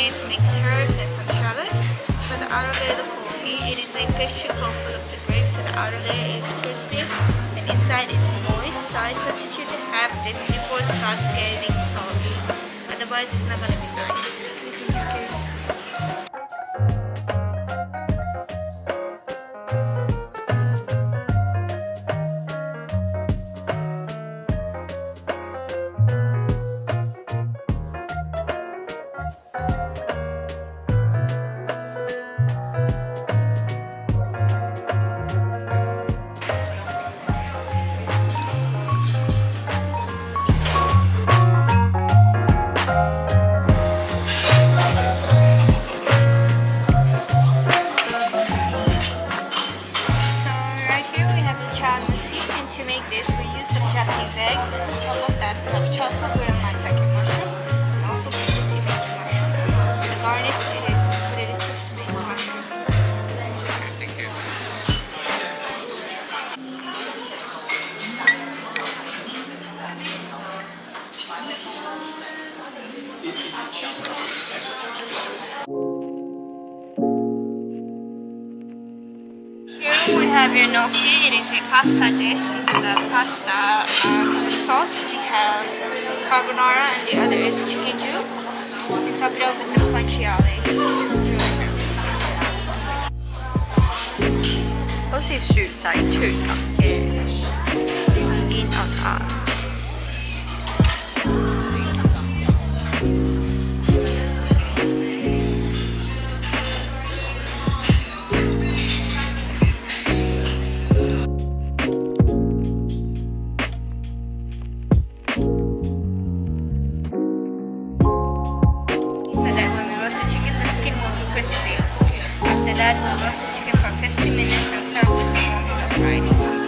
mayonnaise, mixed herbs, and some shallot. For the outer layer of the poke, it is a pastry coat full of the bread, so the outer layer is crispy and inside is moist. So I suggest you to have this before it starts getting salty. Otherwise, it's not gonna be nice. Some have your gnocchi, it is a pasta dish with the pasta um, the sauce. We have carbonara and the other is chikiju. We top it up with some guanciale. This is 好似薯仔團咁嘅，要煙韌下。So that when we roast the chicken, the skin will be crispy. After that, we'll roast the chicken for 15 minutes and serve with some more of rice.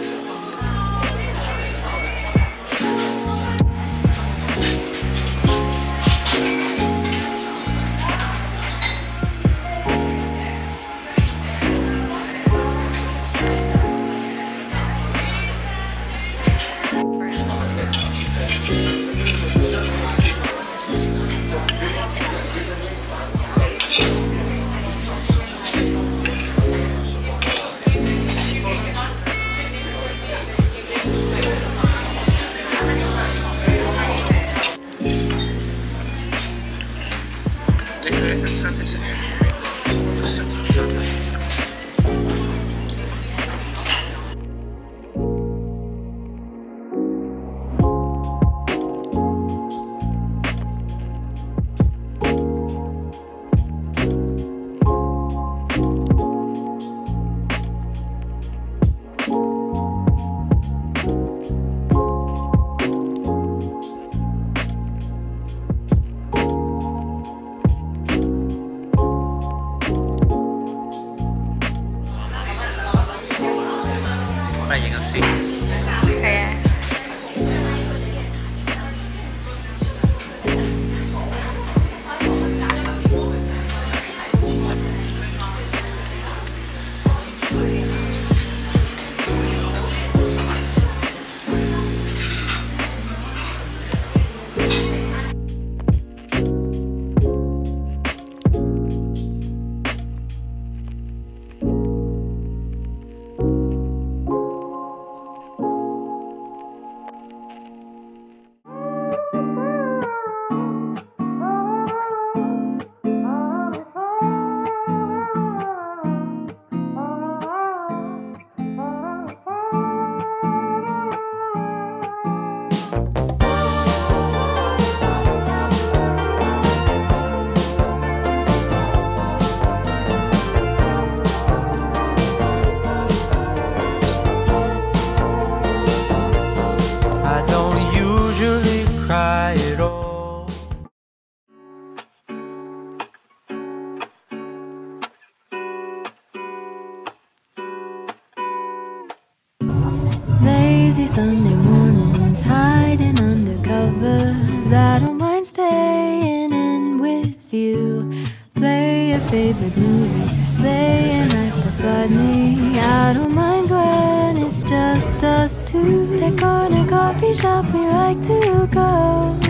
Lazy Sunday mornings, hiding under covers. I don't mind staying in with you. Play your favorite movie, laying right beside me. I don't mind when it's just us two. That corner coffee shop we like to go.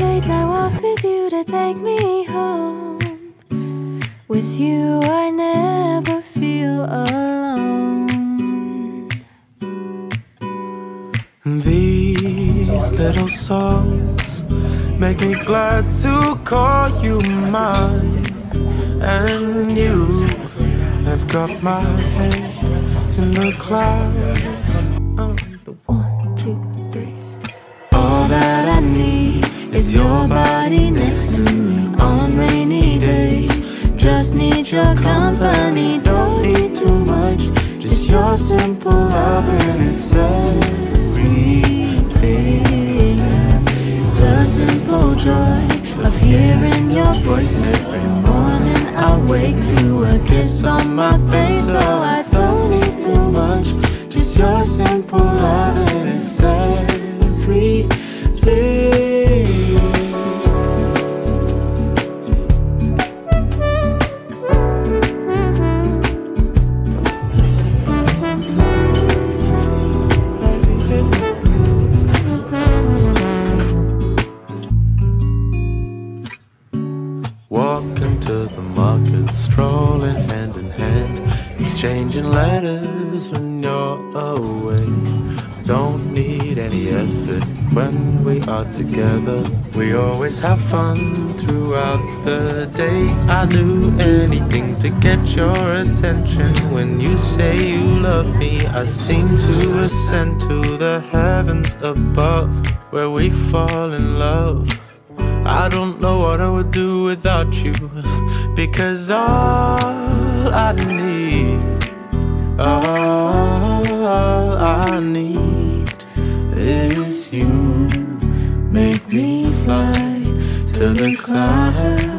late night walks with you to take me home. With you, I never feel alone. Little songs make me glad to call you mine. And you have got my head in the clouds. Hearing your voice every morning. I wake to a kiss on my face, so I don't need too much. Just your simple love and it's everything. Walking to the market, strolling hand in hand, exchanging letters when you're away. Don't need any effort when we are together. We always have fun throughout the day. I'll do anything to get your attention. When you say you love me, I seem to ascend to the heavens above, where we fall in love. I don't know what I would do without you because all I need, all I need is you. Make me fly to the clouds.